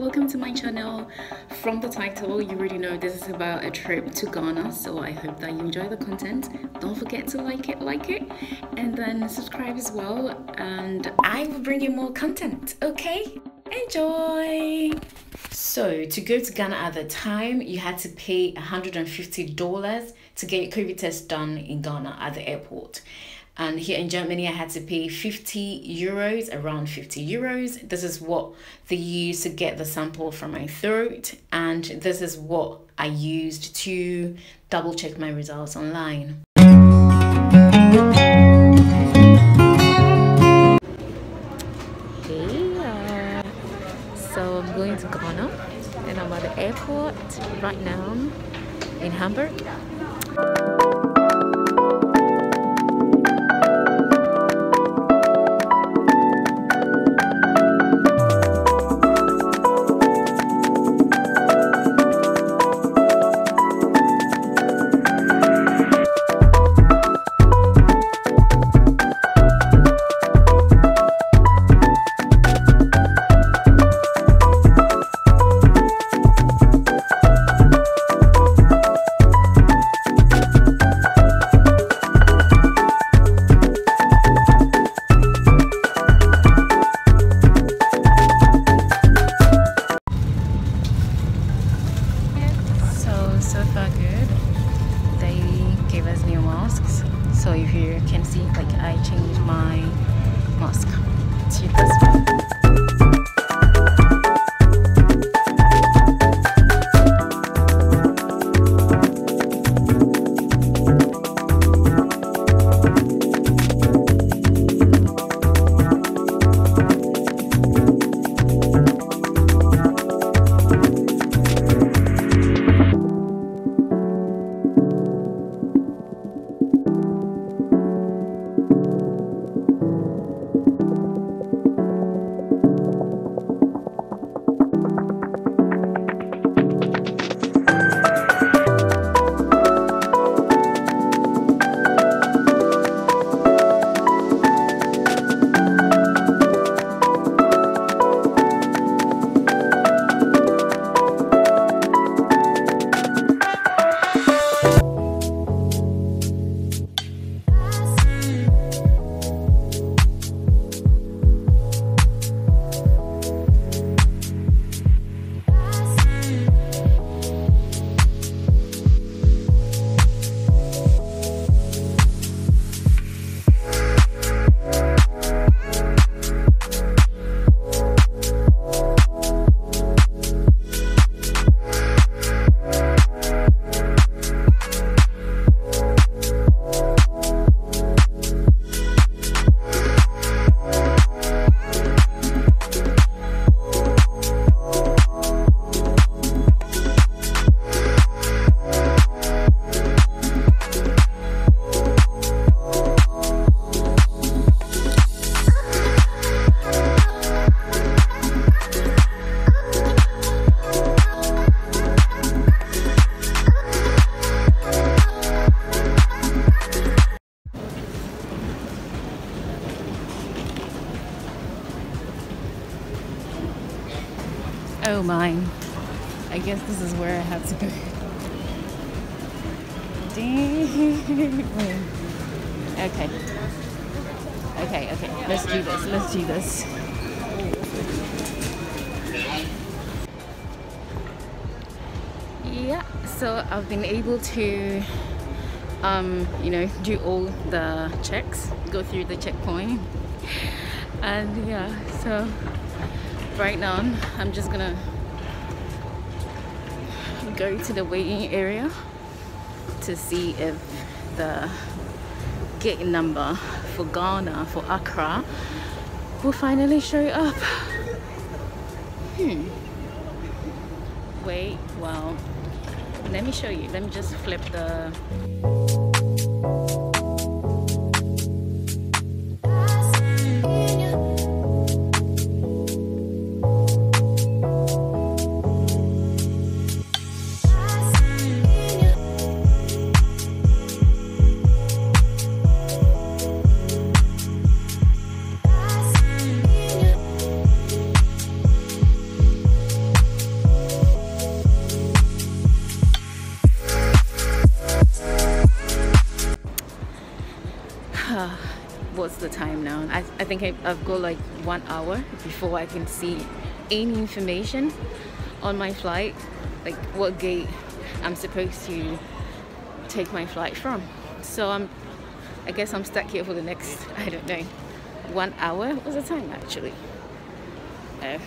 welcome to my channel. From the title you already know this is about a trip to ghana so i hope that you enjoy the content. Don't forget to like it like it and then subscribe as well and i will bring you more content okay? Enjoy! So to go to ghana at the time you had to pay 150 dollars to get your covid test done in ghana at the airport and here in Germany I had to pay 50 euros around 50 euros. This is what they used to get the sample from my throat. And this is what I used to double check my results online. Hey, uh, so I'm going to Ghana and I'm at the airport right now in Hamburg Oh my. I guess this is where I have to go. Okay. Okay, okay. Let's do this. Let's do this. Yeah, so I've been able to um, you know, do all the checks, go through the checkpoint. And yeah, so right now I'm just gonna go to the waiting area to see if the gate number for Ghana for Accra will finally show up. Hmm. Wait, well, let me show you. Let me just flip the time now. I, I think I've got like one hour before I can see any information on my flight, like what gate I'm supposed to take my flight from. So I'm, I guess I'm stuck here for the next, I don't know, one hour. was the time actually? Uh,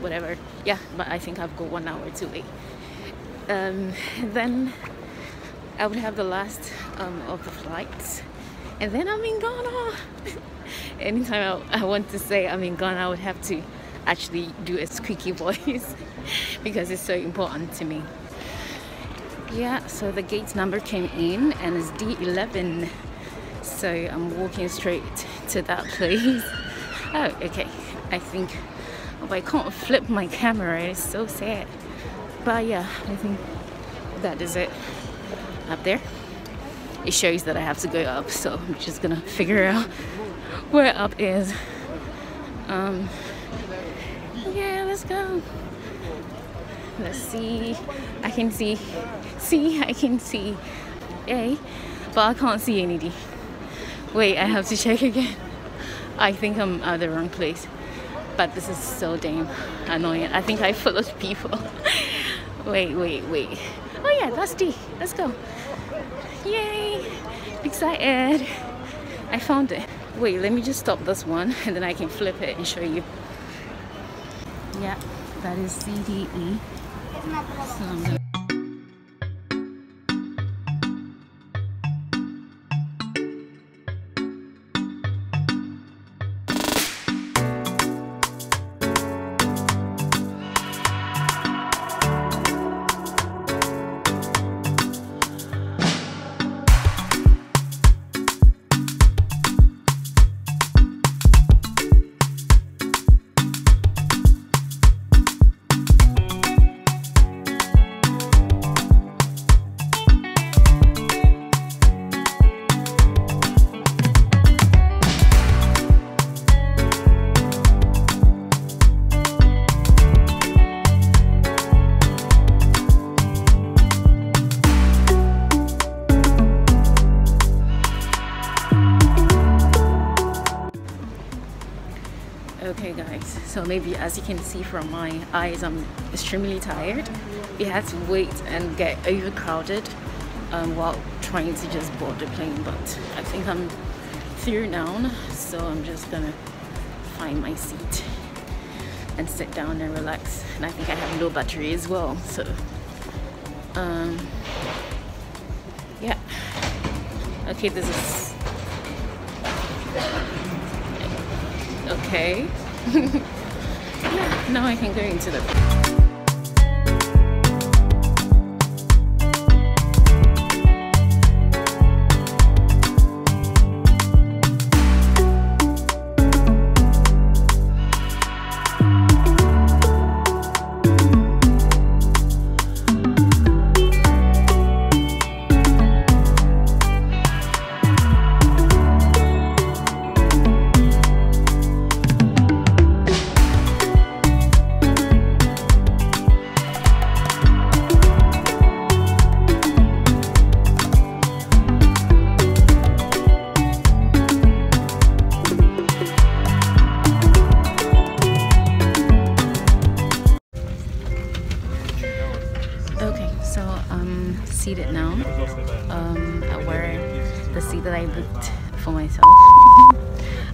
whatever. Yeah, but I think I've got one hour to wait. Um, then I would have the last um, of the flights, and then I'm in Ghana. Anytime I, I want to say I'm in Ghana, I would have to actually do a squeaky voice because it's so important to me. Yeah, so the gate number came in and it's D11. So I'm walking straight to that place. Oh, okay. I think oh, I can't flip my camera. It's so sad. But yeah, I think that is it up there. It shows that I have to go up, so I'm just gonna figure out where up is. Um, yeah, let's go. Let's see. I can see. See, I can see A, but I can't see any D. Wait, I have to check again. I think I'm at the wrong place. But this is so damn annoying. I think I followed people. wait, wait, wait. Oh yeah, that's D. Let's go. Yay! Excited. I found it. Wait, let me just stop this one and then I can flip it and show you. Yeah, that is CDE. So okay guys. So maybe as you can see from my eyes i'm extremely tired. We had to wait and get overcrowded um, while trying to just board the plane but i think i'm through now so i'm just gonna find my seat and sit down and relax. And i think i have low battery as well so um yeah. Okay this is okay. Yeah now I can go into the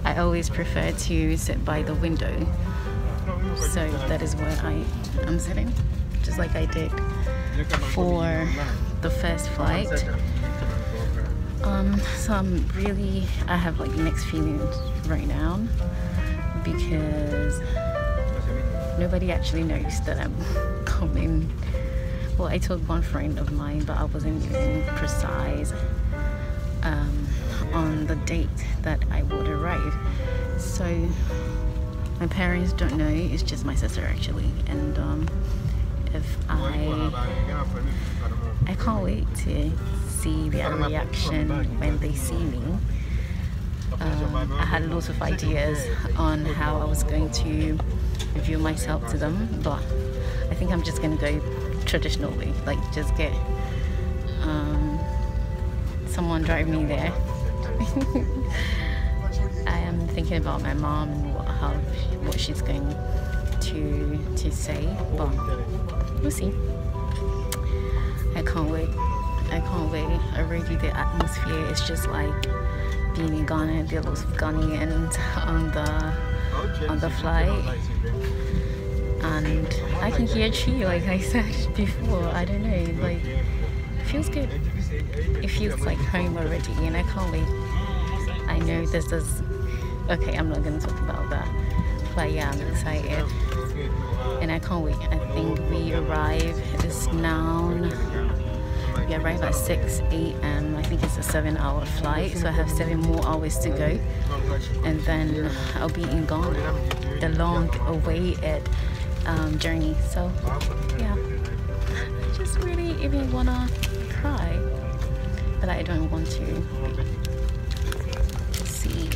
I always prefer to sit by the window. So that is where I am sitting, just like I did for the first flight. Um, so I'm really, I have like mixed feelings right now because nobody actually knows that I'm coming well I told one friend of mine but I wasn't even precise um, on the date that I would arrive. So my parents don't know. It's just my sister actually. And um, if I I can't wait to see their reaction when they see me. Um, I had lots of ideas on how I was going to reveal myself to them but I think I'm just gonna go traditional way like just get um, someone drive me there I'm thinking about my mom and what, how what she's going to to say, but we'll see. I can't wait. I can't wait. Already the atmosphere is just like being in Ghana. There are lots of Ghanaians on the on the flight, and I can hear Twi. Like I said before, I don't know. Like feels good. It feels like home already, and I can't wait. I know this is okay. I'm not gonna talk about that, but yeah, I'm excited, and I can't wait. I think we arrive. It's now we arrive at 6 a.m. I think it's a seven hour flight, so I have seven more hours to go. And then I'll be in Ghana, the long awaited um, journey. So, yeah, I just really even wanna cry, but I don't want to see.